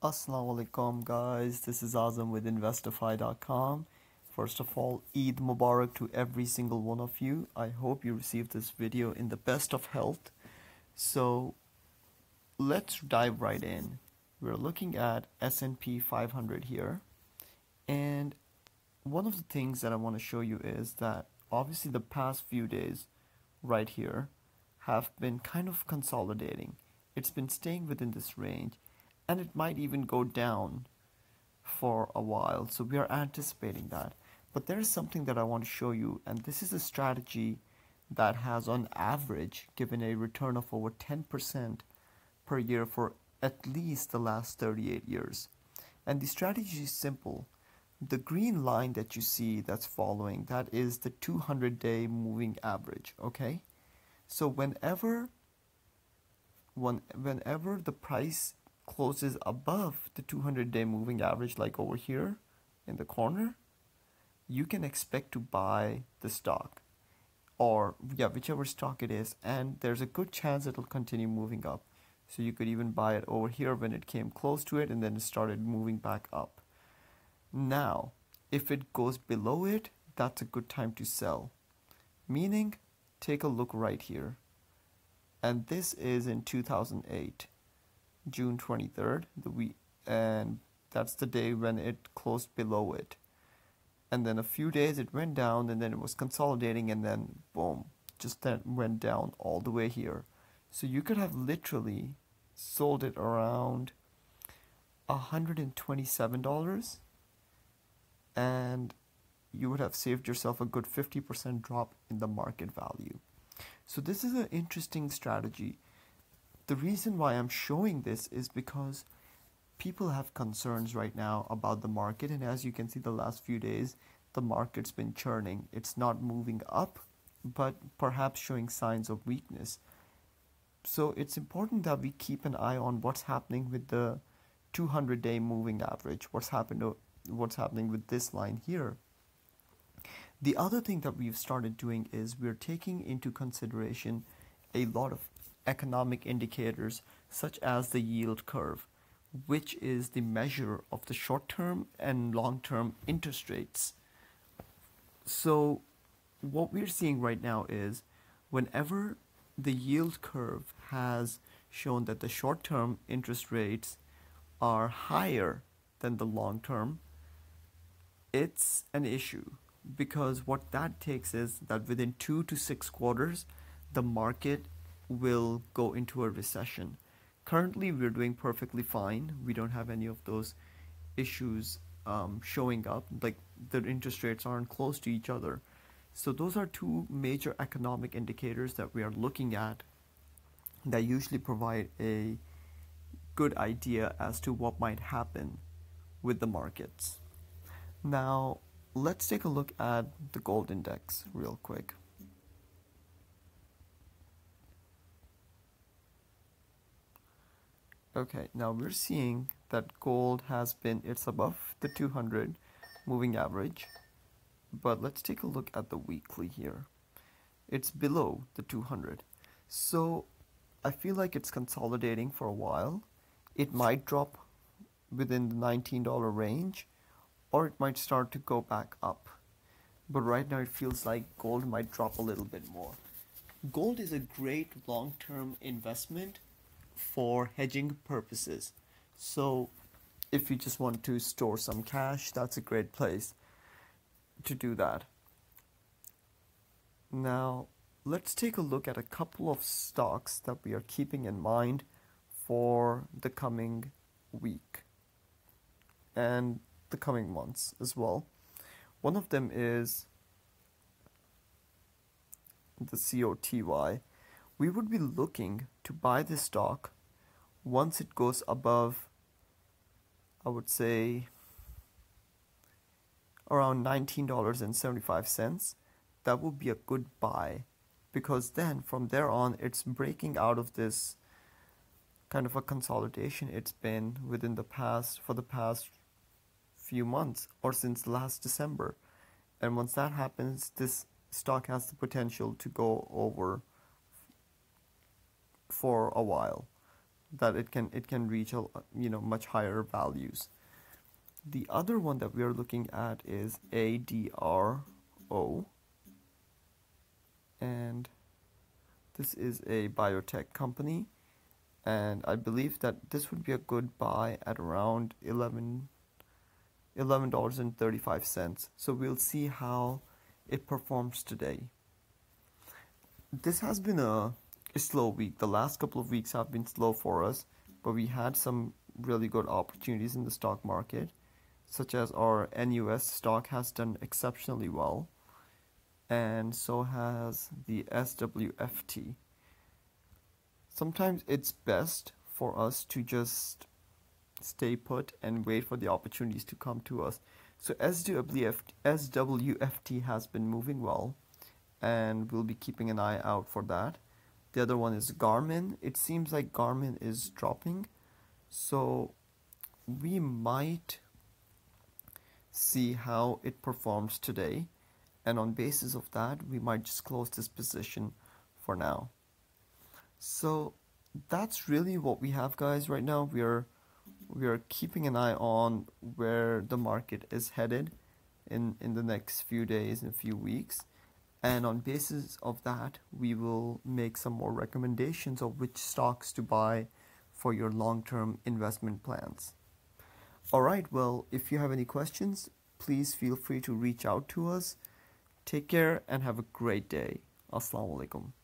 Assalamu alaikum guys, this is Azam with Investofy.com. First of all, Eid Mubarak to every single one of you. I hope you received this video in the best of health. So let's dive right in. We're looking at S&P 500 here. And one of the things that I want to show you is that obviously the past few days right here have been kind of consolidating. It's been staying within this range and it might even go down for a while. So we are anticipating that. But there is something that I want to show you, and this is a strategy that has, on average, given a return of over 10% per year for at least the last 38 years. And the strategy is simple. The green line that you see that's following, that is the 200 day moving average, okay? So whenever when, whenever the price closes above the 200 day moving average like over here in the corner you can expect to buy the stock. Or yeah whichever stock it is and there's a good chance it'll continue moving up. So you could even buy it over here when it came close to it and then it started moving back up. Now if it goes below it that's a good time to sell. Meaning take a look right here. And this is in 2008 June 23rd, the week, and that's the day when it closed below it. And then a few days it went down, and then it was consolidating, and then boom, just then went down all the way here. So you could have literally sold it around $127 and you would have saved yourself a good 50% drop in the market value. So this is an interesting strategy the reason why I'm showing this is because people have concerns right now about the market and as you can see the last few days the market's been churning. It's not moving up but perhaps showing signs of weakness. So it's important that we keep an eye on what's happening with the 200 day moving average what's happened what's happening with this line here. The other thing that we've started doing is we're taking into consideration a lot of economic indicators such as the yield curve, which is the measure of the short term and long term interest rates. So, what we're seeing right now is whenever the yield curve has shown that the short term interest rates are higher than the long term, it's an issue because what that takes is that within two to six quarters, the market will go into a recession. Currently, we're doing perfectly fine. We don't have any of those issues um, showing up. Like the interest rates aren't close to each other. So, those are two major economic indicators that we are looking at that usually provide a good idea as to what might happen with the markets. Now, let's take a look at the gold index real quick. Okay, now we're seeing that gold has been, it's above the 200 moving average, but let's take a look at the weekly here. It's below the 200. So I feel like it's consolidating for a while. It might drop within the $19 range, or it might start to go back up. But right now it feels like gold might drop a little bit more. Gold is a great long-term investment for hedging purposes. So if you just want to store some cash, that's a great place to do that. Now, let's take a look at a couple of stocks that we are keeping in mind for the coming week and the coming months as well. One of them is the COTY we would be looking to buy this stock once it goes above I would say around $19.75 that would be a good buy because then from there on it's breaking out of this kind of a consolidation it's been within the past for the past few months or since last December and once that happens this stock has the potential to go over for a while. That it can it can reach a you know much higher values. The other one that we are looking at is ADRO and this is a biotech company. And I believe that this would be a good buy at around 11 $11.35 so we'll see how it performs today. This has been a, a slow week the last couple of weeks have been slow for us but we had some really good opportunities in the stock market such as our NUS stock has done exceptionally well and so has the SWFT. Sometimes it's best for us to just stay put and wait for the opportunities to come to us. So SWFT, SWFT has been moving well and we'll be keeping an eye out for that. The other one is Garmin. It seems like Garmin is dropping. So we might see how it performs today and on basis of that we might just close this position for now so that's really what we have guys right now we are we are keeping an eye on where the market is headed in in the next few days and a few weeks and on basis of that we will make some more recommendations of which stocks to buy for your long-term investment plans all right well if you have any questions please feel free to reach out to us Take care and have a great day. Assalamu alaikum.